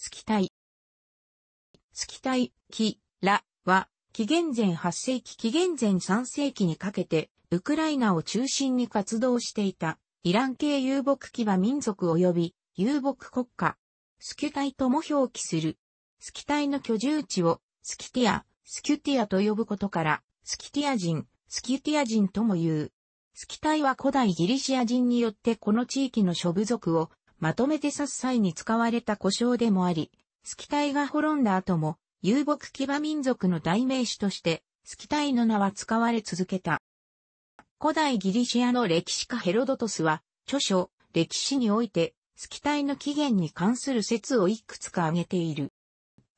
スキタイ。スキタイ、キ、ラは、紀元前8世紀紀元前3世紀にかけて、ウクライナを中心に活動していた、イラン系遊牧騎馬民族及び遊牧国家、スキュタイとも表記する。スキタイの居住地をスキティア、スキュティアと呼ぶことから、スキティア人、スキュティア人とも言う。スキタイは古代ギリシア人によってこの地域の諸部族をまとめて指す際に使われた呼称でもあり、スキタイが滅んだ後も遊牧騎馬民族の代名詞としてスキタイの名は使われ続けた。古代ギリシアの歴史家ヘロドトスは著書、歴史においてスキタイの起源に関する説をいくつか挙げている。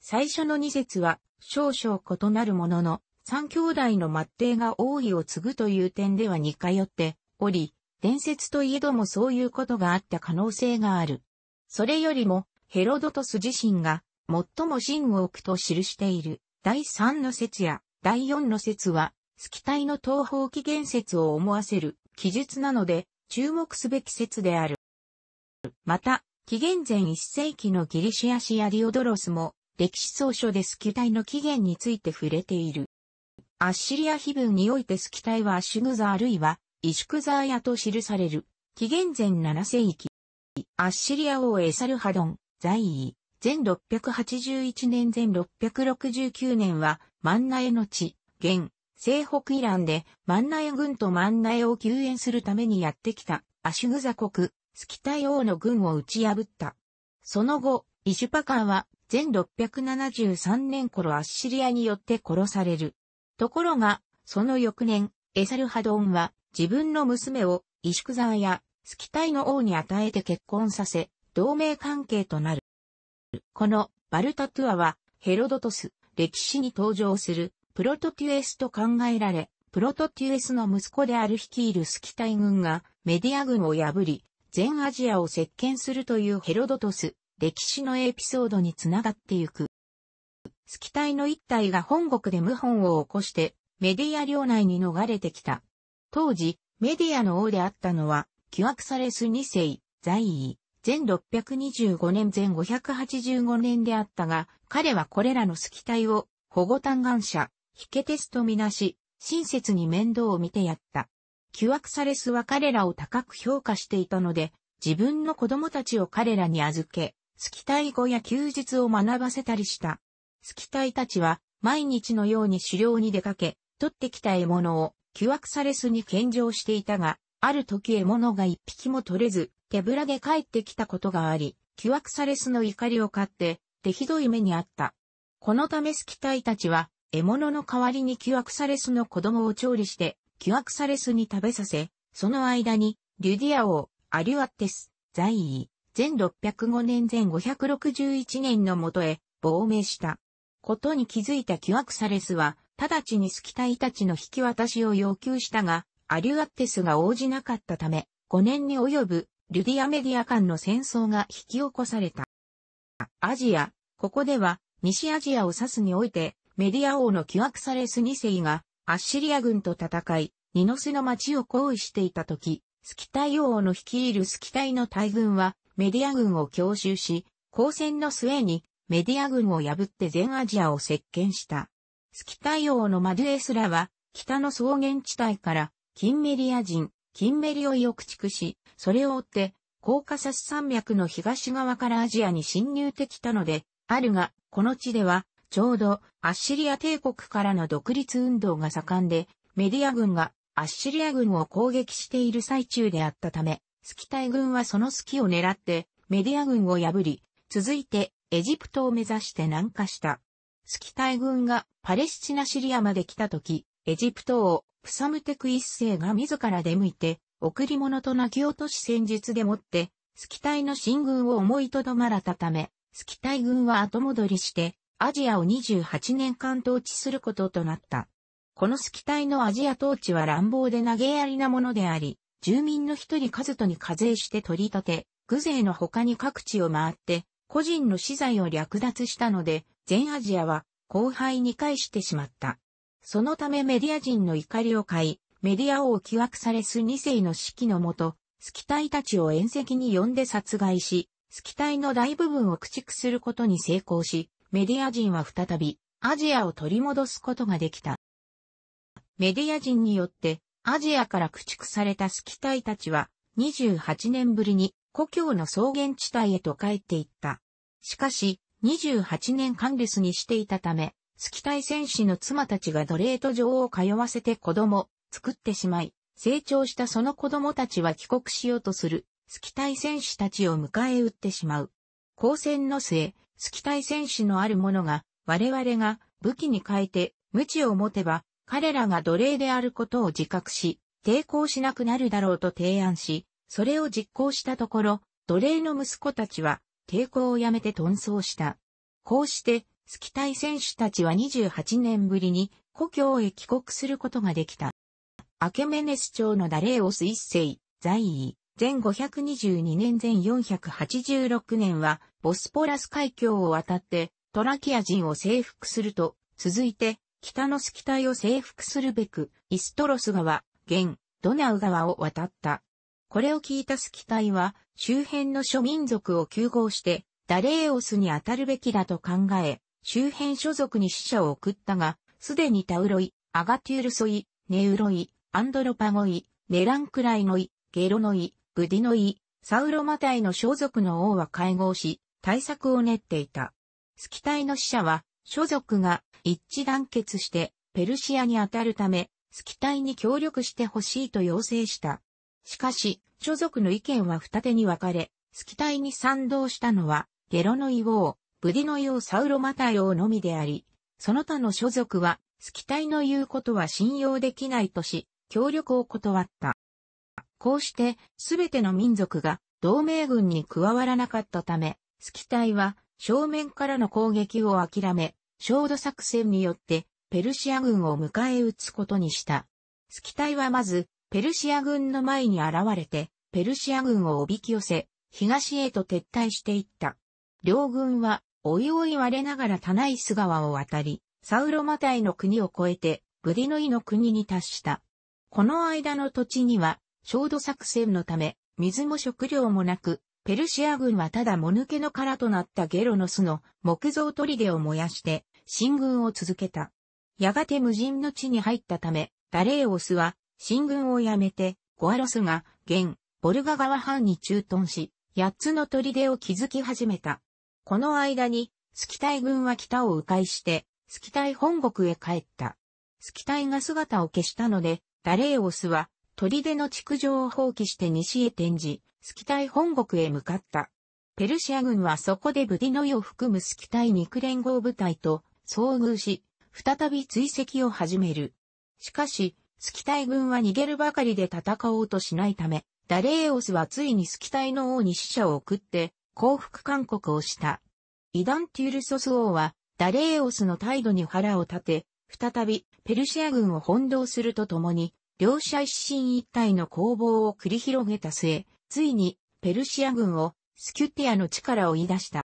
最初の二説は少々異なるものの、三兄弟の末弟が王位を継ぐという点では似通っており、伝説といえどもそういうことがあった可能性がある。それよりも、ヘロドトス自身が最も真を置くと記している第三の説や第四の説は、スキタイの東方起源説を思わせる記述なので、注目すべき説である。また、紀元前1世紀のギリシアシアディオドロスも、歴史草書でスキタイの起源について触れている。アッシリア碑文においてスキタイはアシュグザあるいはイシュクザーヤと記される。紀元前7世紀。アッシリア王エサルハドン、在位。前681年前669年は、マンナエの地、現、西北イランで、マンナエ軍とマンナエを救援するためにやってきた、アシュグザ国、スキタイ王の軍を打ち破った。その後、イシュパカーは前673年頃アッシリアによって殺される。ところが、その翌年、エサルハドンは自分の娘をイシュクザーやスキタイの王に与えて結婚させ、同盟関係となる。このバルタトゥアはヘロドトス、歴史に登場するプロトテュエスと考えられ、プロトテュエスの息子である率いるスキタイ軍がメディア軍を破り、全アジアを席巻するというヘロドトス、歴史のエピソードにつながってゆく。スキタイの一体が本国で謀反を起こして、メディア領内に逃れてきた。当時、メディアの王であったのは、キュアクサレス2世、在位、前625年前585年であったが、彼はこれらのスキタイを保護嘆願者、ヒケテスとみなし、親切に面倒を見てやった。キュアクサレスは彼らを高く評価していたので、自分の子供たちを彼らに預け、スキタイ語や弓術を学ばせたりした。スキタイたちは毎日のように狩猟に出かけ、取ってきた獲物をキュアクサレスに献上していたが、ある時獲物が一匹も取れず、手ぶらで帰ってきたことがあり、キュアクサレスの怒りを買って、手ひどい目にあった。このためスキタイたちは、獲物の代わりにキュアクサレスの子供を調理して、キュアクサレスに食べさせ、その間に、リュディア王、アリュアッテス、在位、前605年前561年のもとへ亡命した。ことに気づいたキュアクサレスは、直ちにスキタイたちの引き渡しを要求したが、アリュアッテスが応じなかったため、5年に及ぶルディアメディア間の戦争が引き起こされた。アジア、ここでは西アジアを指すにおいて、メディア王のキュアクサレス2世がアッシリア軍と戦い、ニノスの町を包囲していた時、スキタイ王の率いるスキタイの大軍はメディア軍を強襲し、交戦の末にメディア軍を破って全アジアを席巻した。スキタイ王のマドゥエスラは、北の草原地帯からキンメリア人、キンメリオイを駆逐し、それを追って、コーカサス山脈の東側からアジアに侵入できたので、あるが、この地では、ちょうど、アッシリア帝国からの独立運動が盛んで、メディア軍がアッシリア軍を攻撃している最中であったため、スキタイ軍はその隙を狙ってメディア軍を破り、続いてエジプトを目指して南下した。スキタイ軍がパレスチナシリアまで来た時、エジプト王プサムテク一世が自ら出向いて、贈り物と泣き落とし戦術でもって、スキタイの進軍を思いとどまらたため、スキタイ軍は後戻りして、アジアを28年間統治することとなった。このスキタイのアジア統治は乱暴で投げやりなものであり、住民の一人数とに課税して取り立て、グ税の他に各地を回って、個人の資材を略奪したので、全アジアは後輩に返してしまった。そのためメディア人の怒りを買い、メディア王キワクサレス2世の指揮のもと、スキタイたちを宴席に呼んで殺害し、スキタイの大部分を駆逐することに成功し、メディア人は再びアジアを取り戻すことができた。メディア人によってアジアから駆逐されたスキタイたちは28年ぶりに故郷の草原地帯へと帰っていった。しかし、28年間留守にしていたため、スキタイ戦士の妻たちが奴隷途上を通わせて子供、作ってしまい、成長したその子供たちは帰国しようとする、スキタイ戦士たちを迎え撃ってしまう。交戦の末、スキタイ戦士のある者が、我々が武器に変えて、無知を持てば、彼らが奴隷であることを自覚し、抵抗しなくなるだろうと提案し、それを実行したところ、奴隷の息子たちは、抵抗をやめて遁走した。こうして、スキタイ選手たちは28年ぶりに故郷へ帰国することができた。アケメネス朝のダレーオス一世、在位、前522年前486年は、ボスポラス海峡を渡って、トラキア人を征服すると、続いて、北のスキタイを征服するべく、イストロス川、現、ドナウ川を渡った。これを聞いたスキタイは、周辺の諸民族を糾合して、ダレイオスに当たるべきだと考え、周辺諸族に死者を送ったが、すでにタウロイ、アガテュールソイ、ネウロイ、アンドロパゴイ、メランクライノイ、ゲロノイ、ブディノイ、サウロマタイの諸族の王は会合し、対策を練っていた。スキタイの死者は、諸族が一致団結してペルシアに当たるため、スキタイに協力してほしいと要請した。しかし、諸族の意見は二手に分かれ、スキタイに賛同したのは、ゲロノイ王、ブディノイ王サウロマタイ王のみであり、その他の諸族は、スキタイの言うことは信用できないとし、協力を断った。こうして、すべての民族が同盟軍に加わらなかったため、スキタイは正面からの攻撃を諦め、焦土作戦によってペルシア軍を迎え撃つことにした。スキタイはまず、ペルシア軍の前に現れて、ペルシア軍をおびき寄せ、東へと撤退していった。両軍は、おいおい割れながらタナイス川を渡り、サウロマタイの国を越えて、ブディノイの国に達した。この間の土地には、焦土作戦のため、水も食料もなく、ペルシア軍はただもぬけの殻となったゲロの巣の木造砦を燃やして進軍を続けた。やがて無人の地に入ったため、ダレーオスは進軍をやめて、ゴアロスが現ボルガ川藩に駐屯し、八つの砦を築き始めた。この間に、スキタイ軍は北を迂回して、スキタイ本国へ帰った。スキタイが姿を消したので、ダレーオスは砦の築城を放棄して西へ転じ、スキタイ本国へ向かった。ペルシア軍はそこでブディノイを含むスキタイ肉連合部隊と遭遇し、再び追跡を始める。しかし、スキタイ軍は逃げるばかりで戦おうとしないため、ダレーオスはついにスキタイの王に死者を送って降伏勧告をした。イダンティュルソス王はダレーオスの態度に腹を立て、再びペルシア軍を翻弄するとともに、両者一進一退の攻防を繰り広げた末、ついにペルシア軍をスキュティアの力を言い出した。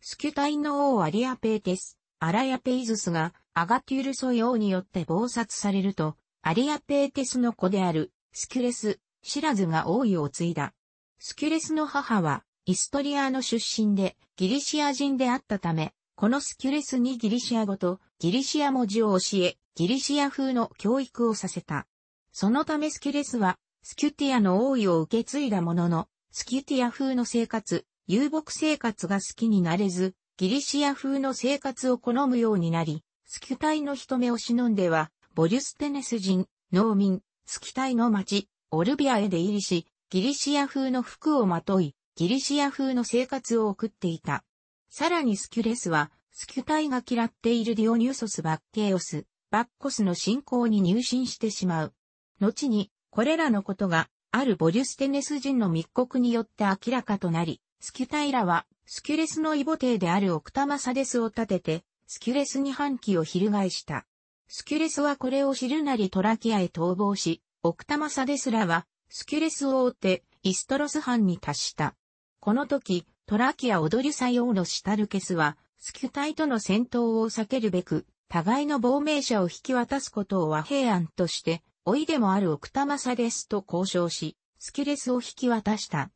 スキュタイの王アリアペーテス、アラヤペイズスがアガテュルソイ王によって暴殺されると、アリアペーテスの子であるスキュレス、シラズが王位を継いだ。スキュレスの母はイストリアの出身でギリシア人であったため、このスキュレスにギリシア語とギリシア文字を教え、ギリシア風の教育をさせた。そのためスキュレスは、スキュティアの王位を受け継いだものの、スキュティア風の生活、遊牧生活が好きになれず、ギリシア風の生活を好むようになり、スキュタイの人目を忍んでは、ボリュステネス人、農民、スキュタイの町、オルビアへ出入りし、ギリシア風の服をまとい、ギリシア風の生活を送っていた。さらにスキュレスは、スキュタイが嫌っているディオニュソス・バッケイオス、バッコスの信仰に入信してしまう。後に、これらのことが、あるボリュステネス人の密告によって明らかとなり、スキュタイラは、スキュレスの異母帝であるオクタマサデスを立てて、スキュレスに反旗を翻した。スキュレスはこれを知るなりトラキアへ逃亡し、オクタマサデスらは、スキュレスを追って、イストロス藩に達した。この時、トラキア踊りサヨーのシタルケスは、スキュタイとの戦闘を避けるべく、互いの亡命者を引き渡すことを和平案として、老いでもある奥多摩サデスと交渉し、スキュレスを引き渡した。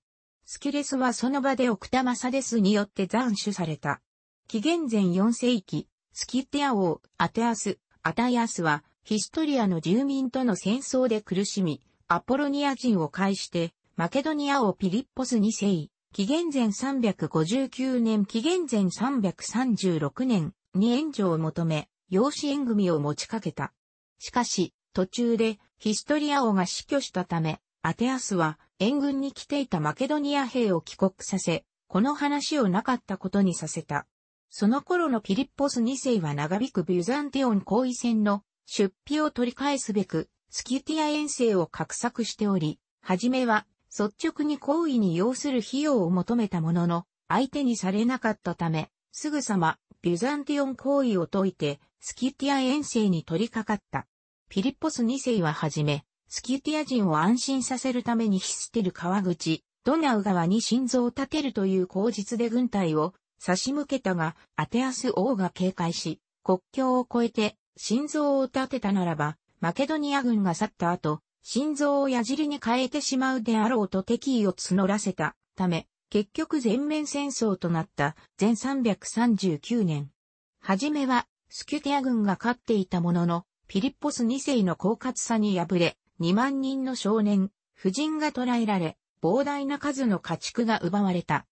スキュレスはその場でオクタマサデスによって斬首された。紀元前4世紀、スキッティア王、アテアス、アタイアスは、ヒストリアの住民との戦争で苦しみ、アポロニア人を介して、マケドニア王ピリッポス2世、紀元前359年紀元前336年に援助を求め、養子縁組を持ちかけた。しかし、途中でヒストリア王が死去したため、アテアスは援軍に来ていたマケドニア兵を帰国させ、この話をなかったことにさせた。その頃のピリッポス2世は長引くビュザンティオン交易戦の出費を取り返すべく、スキュティア遠征を画策しており、はじめは率直に行為に要する費用を求めたものの、相手にされなかったため、すぐさまビュザンティオン行為を解いて、スキュティア遠征に取り掛かった。ピリッポス2世ははじめ、スキュティア人を安心させるためにヒステル川口、ドナウ川に心臓を立てるという口実で軍隊を差し向けたが、アテアス王が警戒し、国境を越えて心臓を立てたならば、マケドニア軍が去った後、心臓を矢尻に変えてしまうであろうと敵意を募らせたため、結局全面戦争となった前339年。はじめは、スキュテア軍が勝っていたものの、ピリッポス2世の狡猾さに敗れ、2万人の少年、婦人が捕らえられ、膨大な数の家畜が奪われた。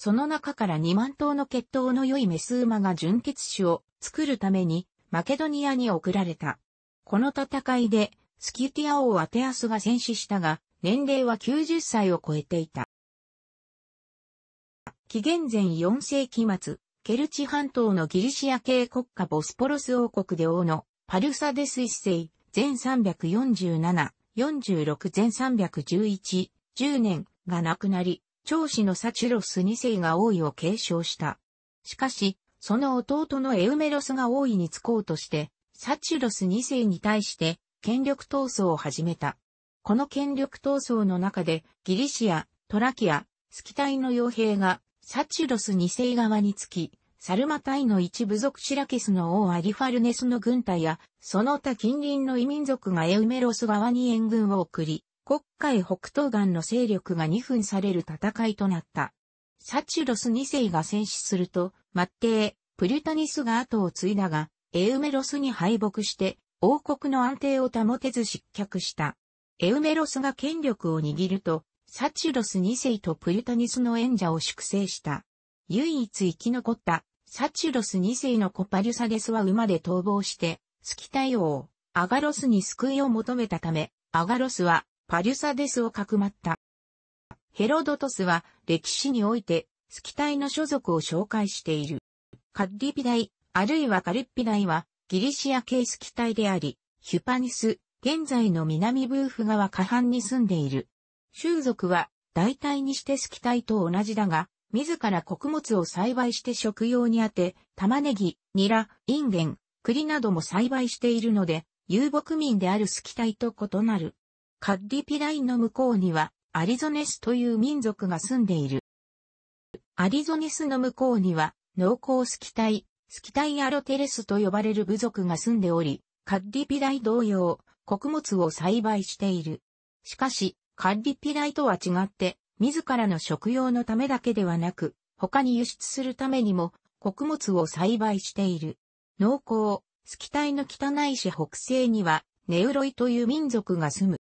その中から2万頭の血統の良いメス馬が純血種を作るためにマケドニアに送られた。この戦いでスキュティア王アテアスが戦死したが、年齢は90歳を超えていた。紀元前4世紀末、ケルチ半島のギリシア系国家ボスポロス王国で王のパルサデス一世、全347、46全311、10年が亡くなり、長子のサチュロス2世が王位を継承した。しかし、その弟のエウメロスが王位につこうとして、サチュロス2世に対して権力闘争を始めた。この権力闘争の中でギリシア、トラキア、スキタイの傭兵がサチュロス2世側につき、サルマタイの一部族シラケスの王アリファルネスの軍隊や、その他近隣の異民族がエウメロス側に援軍を送り、国海北東岸の勢力が2分される戦いとなった。サチュロス2世が戦死すると、マッテー、プリュタニスが後を継いだが、エウメロスに敗北して、王国の安定を保てず失脚した。エウメロスが権力を握ると、サチュロス2世とプリュタニスの演者を粛清した。唯一生き残ったサチュロス2世のコパリュサデスは馬で逃亡して、スキタイ王、アガロスに救いを求めたため、アガロスはパリュサデスをかくまった。ヘロドトスは歴史においてスキタイの所属を紹介している。カッリピダイ、あるいはカリッピダイはギリシア系スキタイであり、ヒュパニス、現在の南ブーフ川下半に住んでいる。種族は大体にしてスキタイと同じだが、自ら穀物を栽培して食用にあて、玉ねぎ、ニラ、インゲン、栗なども栽培しているので、遊牧民であるスキタイと異なる。カッディピラインの向こうには、アリゾネスという民族が住んでいる。アリゾネスの向こうには、農耕スキタイ、スキタイアロテレスと呼ばれる部族が住んでおり、カッディピライ同様、穀物を栽培している。しかし、カッディピライとは違って、自らの食用のためだけではなく、他に輸出するためにも、穀物を栽培している。農耕、スキタイの汚い市北西には、ネウロイという民族が住む。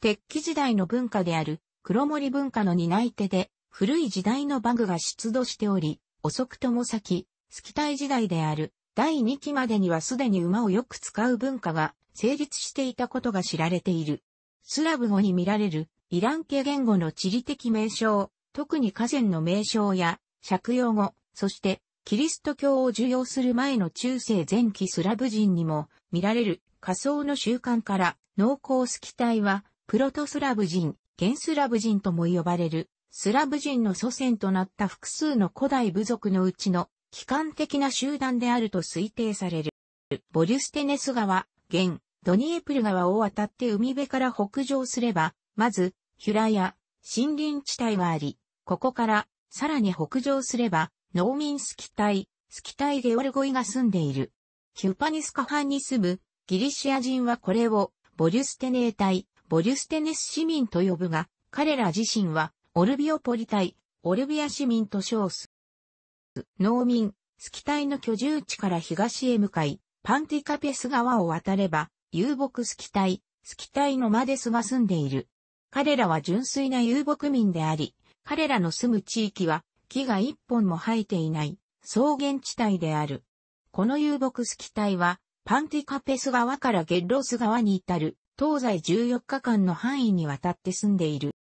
鉄器時代の文化である黒森文化の担い手で、古い時代のバグが出土しており、遅くとも先、スキタイ時代である第2期までにはすでに馬をよく使う文化が成立していたことが知られている。スラブ語に見られるイラン系言語の地理的名称、特に河川の名称や借用語、そしてキリスト教を受容する前の中世前期スラブ人にも見られる仮想の習慣から農耕スキ体はプロトスラブ人、原スラブ人とも呼ばれるスラブ人の祖先となった複数の古代部族のうちの機関的な集団であると推定される。ボリュステネス川、現、ドニエプル川を渡って海辺から北上すれば、まず、ヒュラや森林地帯があり、ここからさらに北上すれば農民スキタイ、スキタイデオルゴイが住んでいる。ヒュパニスカ藩に住むギリシア人はこれをボリュステネー隊、ボリュステネス市民と呼ぶが、彼ら自身はオルビオポリ隊、オルビア市民と称す。農民、スキタイの居住地から東へ向かい、パンティカペス川を渡れば、遊牧スキタイ、スキタイのマデスが住んでいる。彼らは純粋な遊牧民であり、彼らの住む地域は木が一本も生えていない草原地帯である。この遊牧スキタイはパンティカペス川からゲッロス川に至る東西14日間の範囲にわたって住んでいる。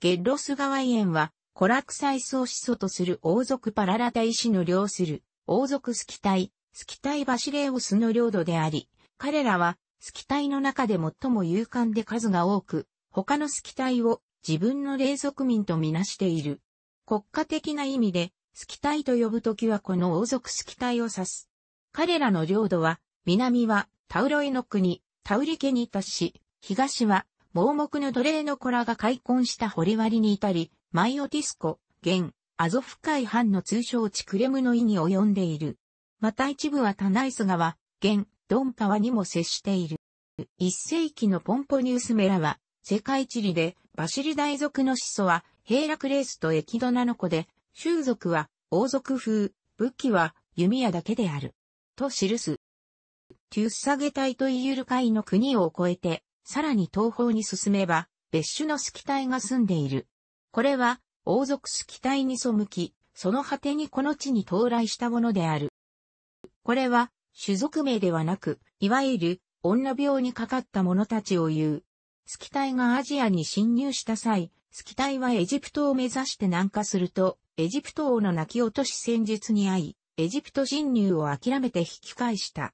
ゲッロス川園はコラクサイスを始祖とする王族パララタイ氏の領する王族スキタイ、スキタイバシレウスの領土であり、彼らはスキタイの中で最も勇敢で数が多く、他のスキタイを自分の霊族民とみなしている。国家的な意味で、スキタイと呼ぶときはこの王族スキタイを指す。彼らの領土は、南はタウロイの国、タウリ家に達し、東は盲目の奴隷の子らが開墾した堀割に至り、マイオティスコ、現、アゾフ海藩の通称地クレムの意に及んでいる。また一部はタナイス川、現、ドン川にも接している。一世紀のポンポニウスメラは、世界地理でバシリ大族の始祖はヘイラクレースとエキドナの子で、種族は王族風、武器は弓矢だけである。と記す。テュッサゲ隊とイユル海の国を越えて、さらに東方に進めば、別種のスキ隊が住んでいる。これは、王族スキ隊に背き、その果てにこの地に到来したものである。これは、種族名ではなく、いわゆる、女病にかかった者たちを言う。スキタイがアジアに侵入した際、スキタイはエジプトを目指して南下すると、エジプト王の泣き落とし戦術に遭い、エジプト侵入を諦めて引き返した。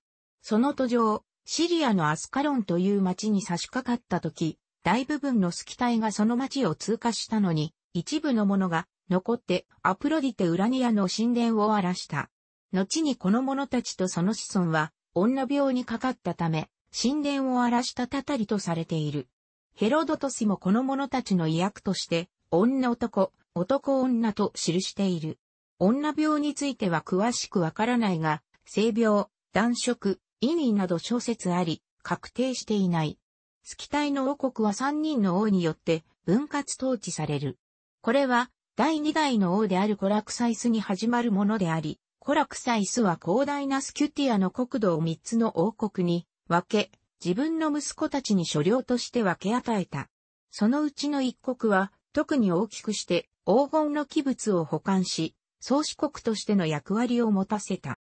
その途上、シリアのアスカロンという町に差し掛かった時、大部分のスキタイがその町を通過したのに、一部の者が残ってアプロディテウラニアの神殿を荒らした。後にこの者たちとその子孫は、女病にかかったため、神殿を荒らしたたたりとされている。ヘロドトスもこの者たちの意訳として、女男、男女と記している。女病については詳しくわからないが、性病、男色、意味など諸説あり、確定していない。スキタイの王国は三人の王によって分割統治される。これは第二代の王であるコラクサイスに始まるものであり、コラクサイスは広大なスキュティアの国土を三つの王国に分け、自分の息子たちに所領として分け与えた。そのうちの一国は、特に大きくして黄金の器物を保管し、創始国としての役割を持たせた。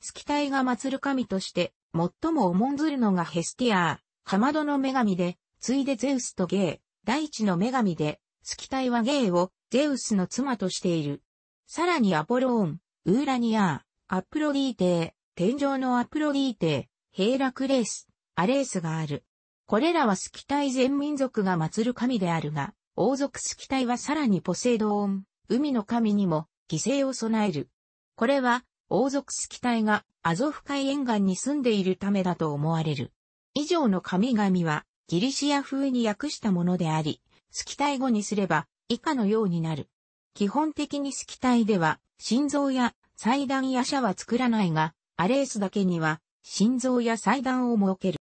スキタイが祀る神として、最も重んずるのがヘスティアー、かまどの女神で、ついでゼウスとゲイ、大地の女神で、スキタイはゲイをゼウスの妻としている。さらにアポローン、ウーラニアー、アプロディーテー、天上のアプロディーテー、ヘイラクレース、アレースがある。これらはスキタイ全民族が祀る神であるが、王族スキタイはさらにポセイドーン、海の神にも犠牲を備える。これは王族スキタイがアゾフ海沿岸に住んでいるためだと思われる。以上の神々はギリシア風に訳したものであり、スキタイ語にすれば以下のようになる。基本的にスキタイでは心臓や祭壇や社は作らないが、アレースだけには心臓や祭壇を設ける。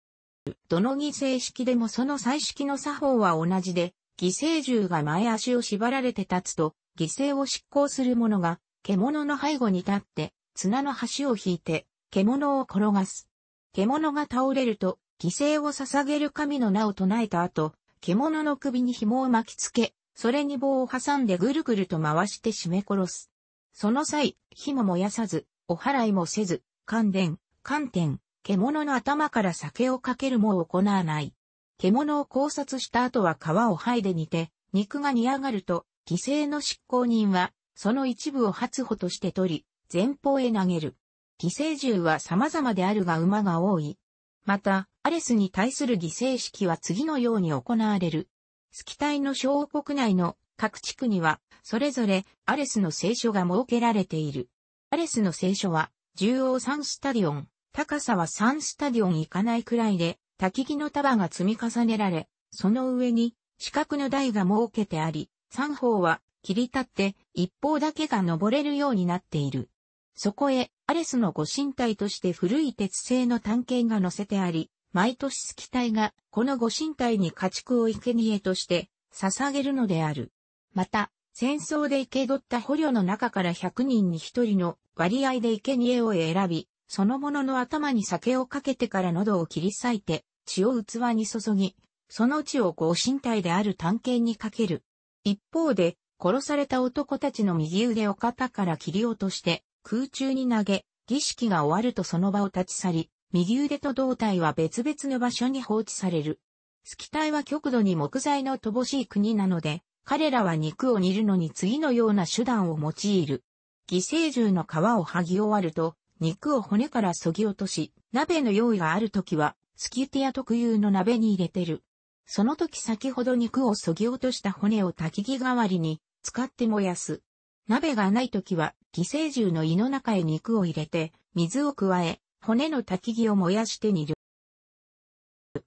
どの犠牲式でもその祭式の作法は同じで、犠牲獣が前足を縛られて立つと、犠牲を執行する者が、獣の背後に立って、綱の端を引いて、獣を転がす。獣が倒れると、犠牲を捧げる神の名を唱えた後、獣の首に紐を巻きつけ、それに棒を挟んでぐるぐると回して締め殺す。その際、火も燃やさず、お祓いもせず、関電、寒天、獣の頭から酒をかけるも行わない。獣を考察した後は皮を剥いで煮て、肉が煮上がると、犠牲の執行人は、その一部を発歩として取り、前方へ投げる。犠牲獣は様々であるが馬が多い。また、アレスに対する犠牲式は次のように行われる。スキタイの小王国内の各地区には、それぞれアレスの聖書が設けられている。アレスの聖書は、重王3スタディオン、高さは3スタディオンいかないくらいで、焚き木の束が積み重ねられ、その上に四角の台が設けてあり、三方は切り立って一方だけが登れるようになっている。そこへ、アレスのご神体として古い鉄製の探検が乗せてあり、毎年スキ隊がこのご神体に家畜を生贄として捧げるのである。また、戦争で生け取った捕虜の中から100人に1人の割合で生贄を選び、その者の頭に酒をかけてから喉を切り裂いて、血を器に注ぎ、その血を合身体である探検にかける。一方で、殺された男たちの右腕を肩から切り落として空中に投げ、儀式が終わるとその場を立ち去り、右腕と胴体は別々の場所に放置される。スキタイは極度に木材の乏しい国なので、彼らは肉を煮るのに次のような手段を用いる。犠牲獣の皮を剥ぎ終わると、肉を骨から削ぎ落とし、鍋の用意があるときは、スキュティア特有の鍋に入れてる。その時先ほど肉を削ぎ落とした骨を焚き木代わりに使って燃やす。鍋がない時は犠牲獣の胃の中へ肉を入れて水を加え骨の焚き木を燃やして煮る。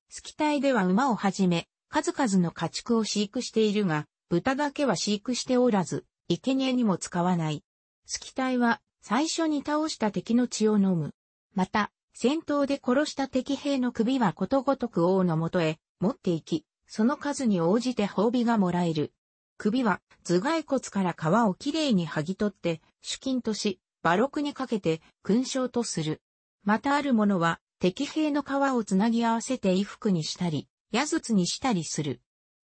スキタイでは馬をはじめ数々の家畜を飼育しているが豚だけは飼育しておらず生贄にも使わない。スキタイは最初に倒した敵の血を飲む。また戦闘で殺した敵兵の首はことごとく王のもとへ持っていき、その数に応じて褒美がもらえる。首は頭蓋骨から皮をきれいに剥ぎ取って、主金とし、馬録にかけて勲章とする。またある者は、敵兵の皮をつなぎ合わせて衣服にしたり、矢筒にしたりする。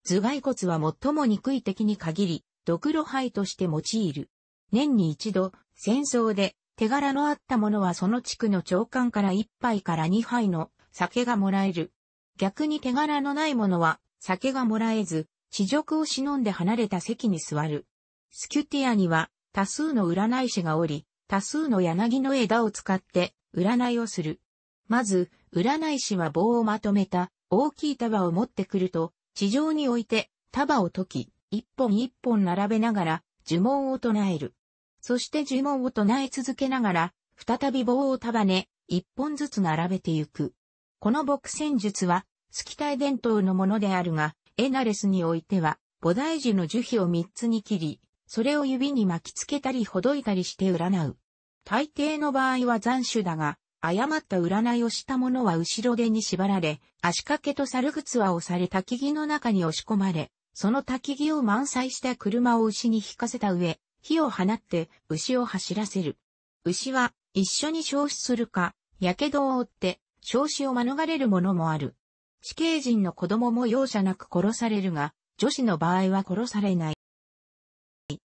頭蓋骨は最も憎い敵に限り、ドクロ灰として用いる。年に一度、戦争で手柄のあった者はその地区の長官から1杯から2杯の酒がもらえる。逆に手柄のない者は酒がもらえず、地辱を忍んで離れた席に座る。スキュティアには多数の占い師がおり、多数の柳の枝を使って占いをする。まず、占い師は棒をまとめた大きい束を持ってくると、地上に置いて束を解き、一本一本並べながら呪文を唱える。そして呪文を唱え続けながら、再び棒を束ね、一本ずつ並べてゆく。この牧戦術は、スキタイ伝統のものであるが、エナレスにおいては、菩提樹の樹皮を三つに切り、それを指に巻きつけたりほどいたりして占う。大抵の場合は斬首だが、誤った占いをした者は後ろ手に縛られ、足掛けと猿靴は押され焚き木の中に押し込まれ、その焚き木を満載した車を牛に引かせた上、火を放って牛を走らせる。牛は一緒に消死するか、火傷を負って消死を免れるものもある。死刑人の子供も容赦なく殺されるが、女子の場合は殺されない。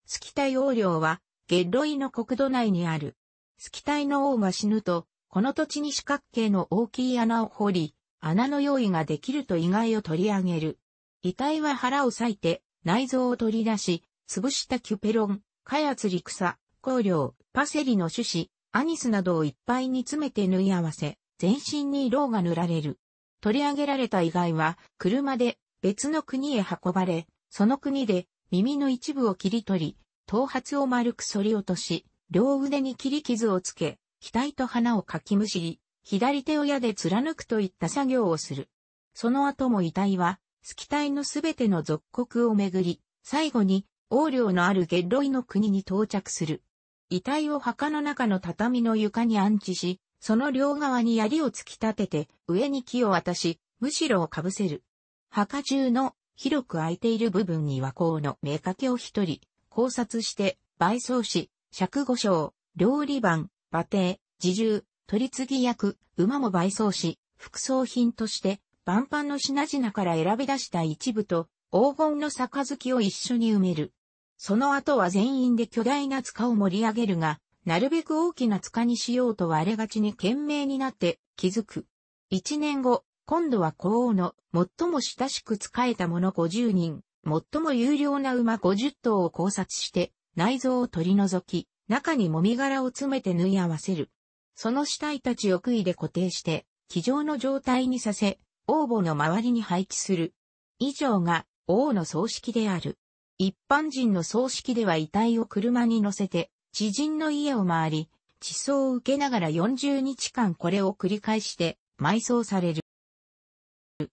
スキタイ王領は、ゲッロイの国土内にある。スキタイの王が死ぬと、この土地に四角形の大きい穴を掘り、穴の用意ができると意外を取り上げる。遺体は腹を裂いて、内臓を取り出し、潰したキュペロン、カヤツリ草、香料、パセリの種子、アニスなどをいっぱいに詰めて縫い合わせ、全身に色が塗られる。取り上げられた以外は、車で別の国へ運ばれ、その国で耳の一部を切り取り、頭髪を丸く反り落とし、両腕に切り傷をつけ、額と鼻をかきむしり、左手を矢で貫くといった作業をする。その後も遺体は、スキ体のすべての属国をめぐり、最後に王領のあるゲッロイの国に到着する。遺体を墓の中の畳の床に安置し、その両側に槍を突き立てて、上に木を渡し、むしろをかぶせる。墓中の広く空いている部分にはこうの目掛けを一人、考察して、倍装し、尺五章、料理番、馬蹄、自重、取り次ぎ役、馬も倍装し、副装品として、万般の品々から選び出した一部と、黄金の杯を一緒に埋める。その後は全員で巨大な塚を盛り上げるが、なるべく大きな塚にしようと割れがちに懸命になって気づく。一年後、今度は皇王の最も親しく仕えた者50人、最も有料な馬50頭を考察して、内臓を取り除き、中にもみ殻を詰めて縫い合わせる。その死体たちを杭で固定して、机上の状態にさせ、王母の周りに配置する。以上が王の葬式である。一般人の葬式では遺体を車に乗せて、知人の家を回り、地層を受けながら40日間これを繰り返して埋葬される。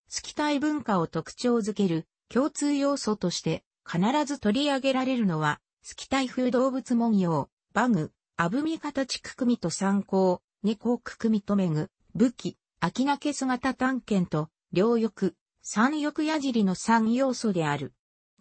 スキタイ文化を特徴づける共通要素として必ず取り上げられるのは、スキタイ風動物文様、バグ、アブミ形く組と参考、猫く組とめぐ、武器、秋なけ姿探検と、両翼、三翼矢尻の三要素である。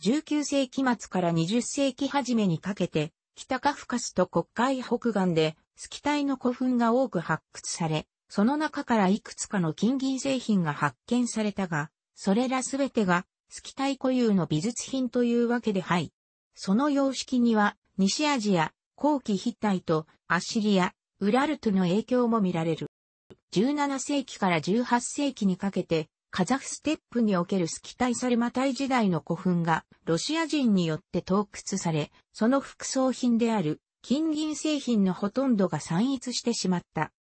19世紀末から20世紀初めにかけて、北カフカスと黒海北岸で、スキタイの古墳が多く発掘され、その中からいくつかの金銀製品が発見されたが、それらすべてが、スキタイ固有の美術品というわけではい。その様式には、西アジア、後期ヒッタイト、アッシリア、ウラルトの影響も見られる。17世紀から18世紀にかけて、カザフステップにおけるスキタイサルマタイ時代の古墳がロシア人によって盗掘され、その副葬品である金銀製品のほとんどが散逸してしまった。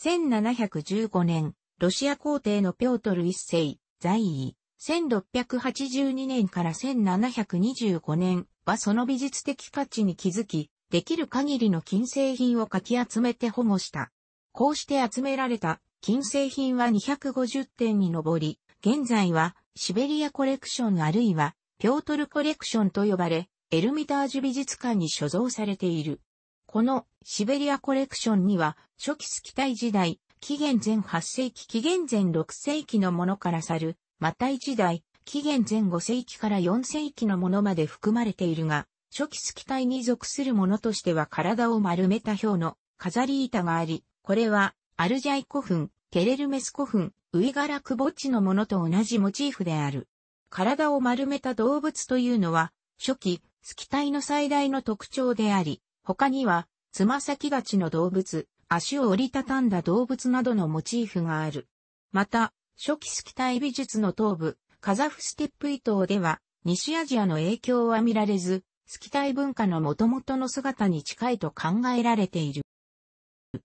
1715年、ロシア皇帝のピョートル一世、在位。1682年から1725年はその美術的価値に気づき、できる限りの金製品をかき集めて保護した。こうして集められた金製品は250点に上り、現在はシベリアコレクションあるいはピョートルコレクションと呼ばれ、エルミタージュ美術館に所蔵されている。このシベリアコレクションには初期スキタイ時代、紀元前8世紀紀元前6世紀のものから去る、マタイ時代、紀元前5世紀から4世紀のものまで含まれているが、初期スキタイに属するものとしては体を丸めた表の飾り板があり、これはアルジャイ古墳、ケレルメス古墳、ウイガラクボッチのものと同じモチーフである。体を丸めた動物というのは、初期、スキタイの最大の特徴であり、他には、つま先立ちの動物、足を折りたたんだ動物などのモチーフがある。また、初期スキタイ美術の頭部、カザフステップイ島では、西アジアの影響は見られず、スキタイ文化の元々の姿に近いと考えられている。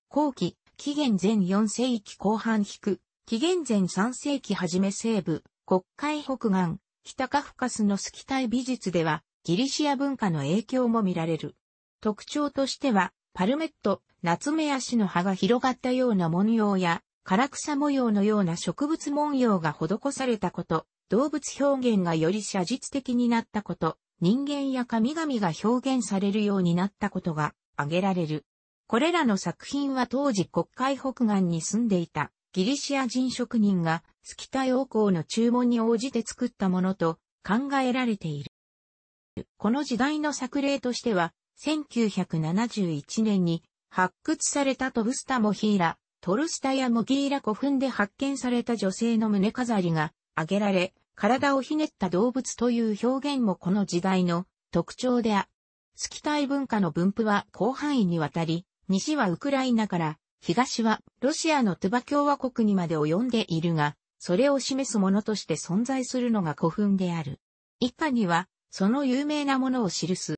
後期、紀元前4世紀後半引く、紀元前3世紀初め西部、国海北岸、北カフカスのスキタイ美術では、ギリシア文化の影響も見られる。特徴としては、パルメット、夏目足の葉が広がったような文様や、唐草模様のような植物文様が施されたこと、動物表現がより写実的になったこと、人間や神々が表現されるようになったことが挙げられる。これらの作品は当時国会北岸に住んでいたギリシア人職人がスキタ王侯の注文に応じて作ったものと考えられている。この時代の作例としては、1971年に発掘されたトブスタモヒーラ、トルスタやモギーラ古墳で発見された女性の胸飾りが挙げられ、体をひねった動物という表現もこの時代の特徴であ。スキタイ文化の分布は広範囲にわたり、西はウクライナから、東はロシアのトゥバ共和国にまで及んでいるが、それを示すものとして存在するのが古墳である。以下には、その有名なものを記す。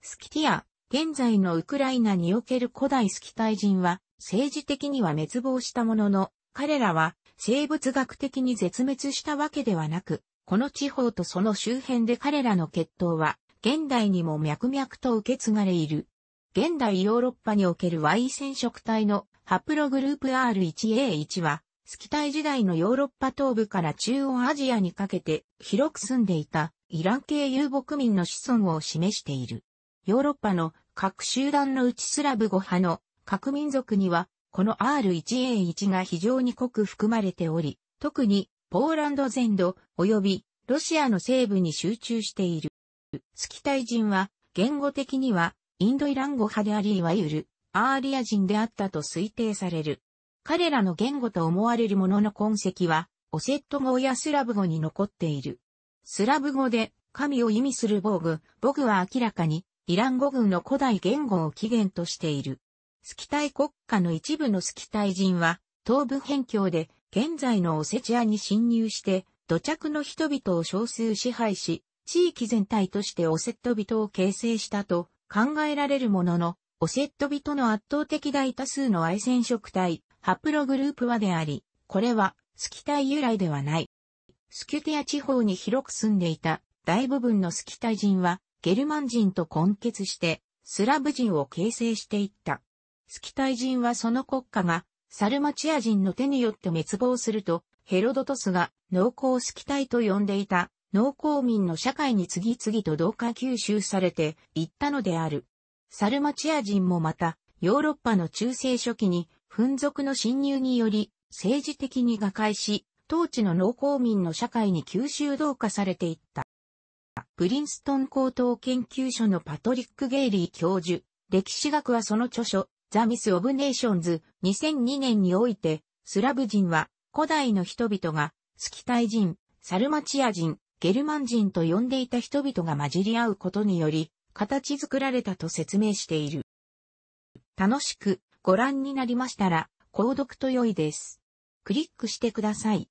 スキティア、現在のウクライナにおける古代スキタイ人は、政治的には滅亡したものの、彼らは生物学的に絶滅したわけではなく、この地方とその周辺で彼らの血統は、現代にも脈々と受け継がれいる。現代ヨーロッパにおける Y 染色体のハプログループ R1A1 は、スキタイ時代のヨーロッパ東部から中央アジアにかけて広く住んでいたイラン系遊牧民の子孫を示している。ヨーロッパの各集団のうちスラブ語派の各民族には、この R1A1 が非常に濃く含まれており、特にポーランド全土及びロシアの西部に集中している。スキタイ人は言語的にはインドイラン語派でありいわゆるアーリア人であったと推定される。彼らの言語と思われるものの痕跡は、オセット語やスラブ語に残っている。スラブ語で神を意味する防具、ボグは明らかにイラン語群の古代言語を起源としている。スキタイ国家の一部のスキタイ人は、東部辺境で現在のオセチアに侵入して、土着の人々を少数支配し、地域全体としてオセット人を形成したと考えられるものの、オセット人の圧倒的大多数の愛染色体、ハプログループはであり、これはスキタイ由来ではない。スキュティア地方に広く住んでいた大部分のスキタイ人はゲルマン人と混血してスラブ人を形成していった。スキタイ人はその国家がサルマチア人の手によって滅亡するとヘロドトスが農耕スキタイと呼んでいた農耕民の社会に次々と同化吸収されていったのである。サルマチア人もまた、ヨーロッパの中世初期に、紛族の侵入により、政治的に瓦解し、当地の農耕民の社会に吸収同化されていった。プリンストン高等研究所のパトリック・ゲイリー教授。歴史学はその著書、ザ・ミス・オブ・ネーションズ2002年において、スラブ人は古代の人々がスキタイ人、サルマチア人、ゲルマン人と呼んでいた人々が混じり合うことにより、形作られたと説明している。楽しくご覧になりましたら、購読と良いです。クリックしてください。